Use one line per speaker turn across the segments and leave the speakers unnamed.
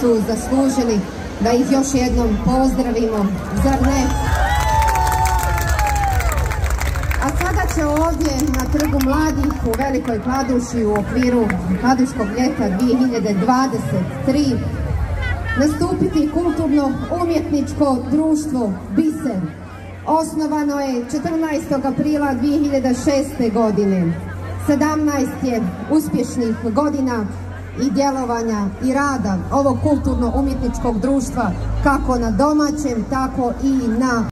su zaslužili da ih još jednom pozdravimo, zar ne? A sada će ovdje na Trgu mladih u Velikoj Kladuši u okviru Kladuškog ljeta 2023 nastupiti kulturno umjetničko društvo Biser. Osnovano je 14. aprila 2006. godine. 17 je uspješnih godina i djelovanja i rada ovog kulturno-umjetničkog društva kako na domaćem, tako i na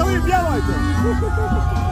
Sağ olun, bir alaydı.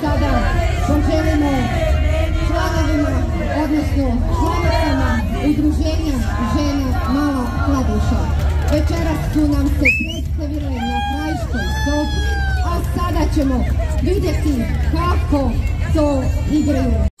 Sada poželimo članovima, odnosno članicama Udruženja žena Mala Kladuša. Večeras su nam se predstavile na krajškoj sobi, a sada ćemo vidjeti kako to igraju.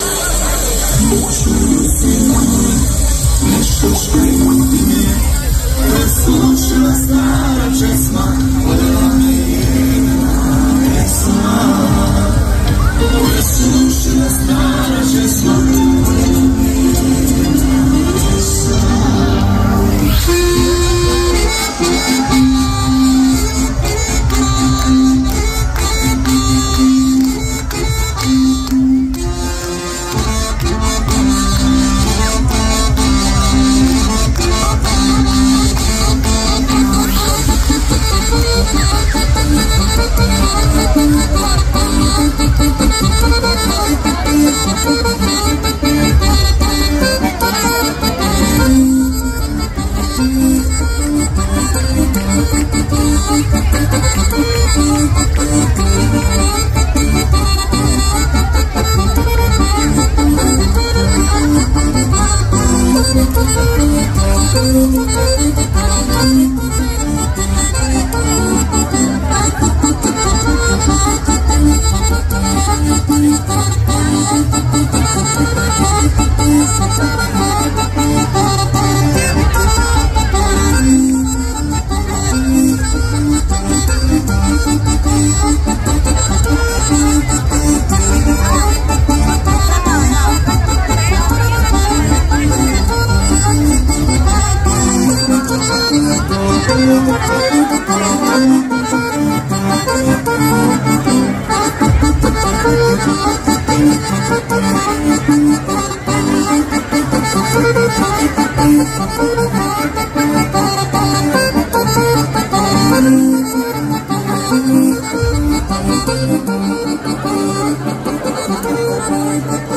Thank you.